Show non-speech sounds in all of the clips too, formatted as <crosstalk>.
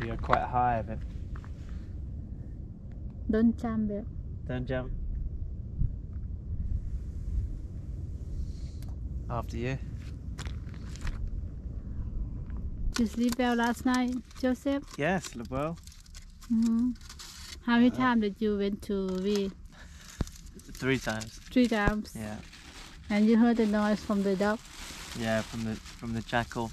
Are quite high, but Don't jump it. don't jump. After you. Did you sleep well last night, Joseph? Yes, live well. hmm How many times did you went to we? Three times. Three times. Yeah. And you heard the noise from the dog. Yeah, from the from the jackal.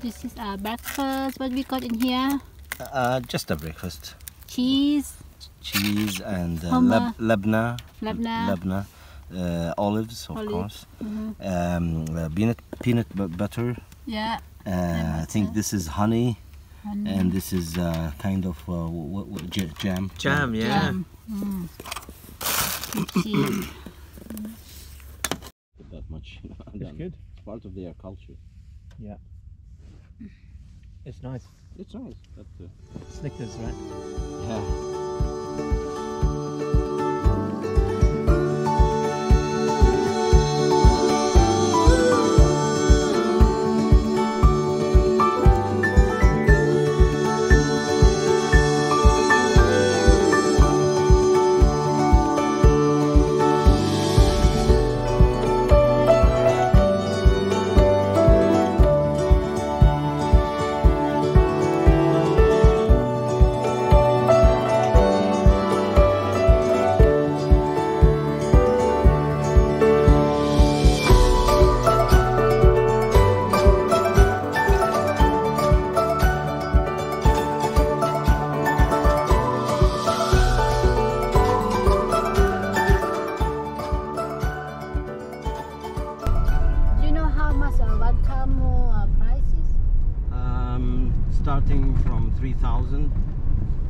This is our breakfast. What we got in here? Uh, just a breakfast. Cheese, Cheese and uh, lab, labna. labna. Labna. Uh, olives, of Olive. course. Mhm. Um, uh, peanut peanut butter. Yeah. Uh, I think this is honey, And and this is uh, kind of uh, what, what, j- jam. Jam, yeah. jam. Mm. <coughs> Cheese. That much. It's good. It's part of their culture. It's nice. It's nice. But, uh, Snickers, right? yeah.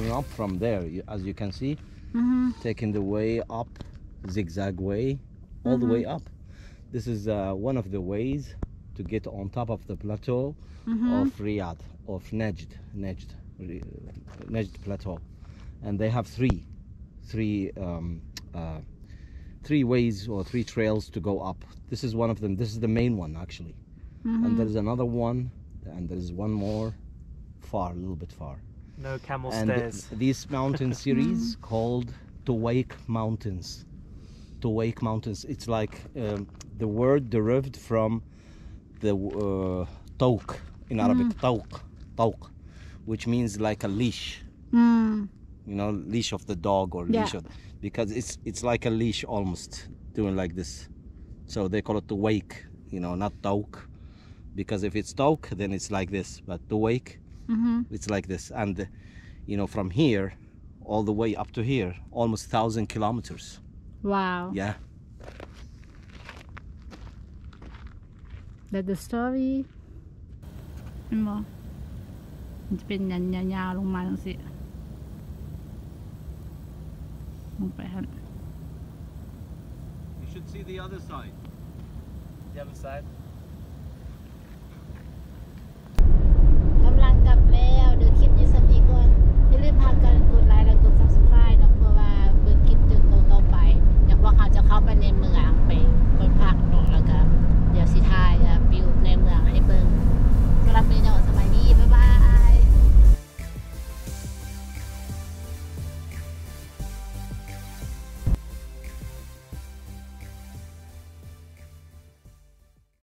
going up from there. As you can see mm -hmm. taking the way up zigzag way all mm -hmm. the mm-hmm. way up. This is uh, one of the ways to get on top of the plateau mm -hmm. of Riyadh of Najd Najd Najd plateau. And they have three three um, uh, three ways or three trails to go up. This is one of them. This is the main one actually. And mm-hmm. there's another one and there's one more far a little bit far. No camel and stairs. This mountain <laughs> series called Tuwaiq Mountains. Tuwaiq Mountains. It's like um, the word derived from the uh, in mm. Arabic. Mm. Tawq, which means like a leash. Mm. You know, leash of the dog or yeah. leash of, because it's it's like a leash almost doing like this. So they call it the wake, you know, not tawk. Because if it's tawk, then it's like this. But the wake, อฮึ it's like this and uh, you know from here all the way up to here almost thousand kilometers ว้าว yeah That the story เห็นบ่มันจะเป็นยันยาวๆลงมาจังสิลงไปฮะ you should see the other side The other side.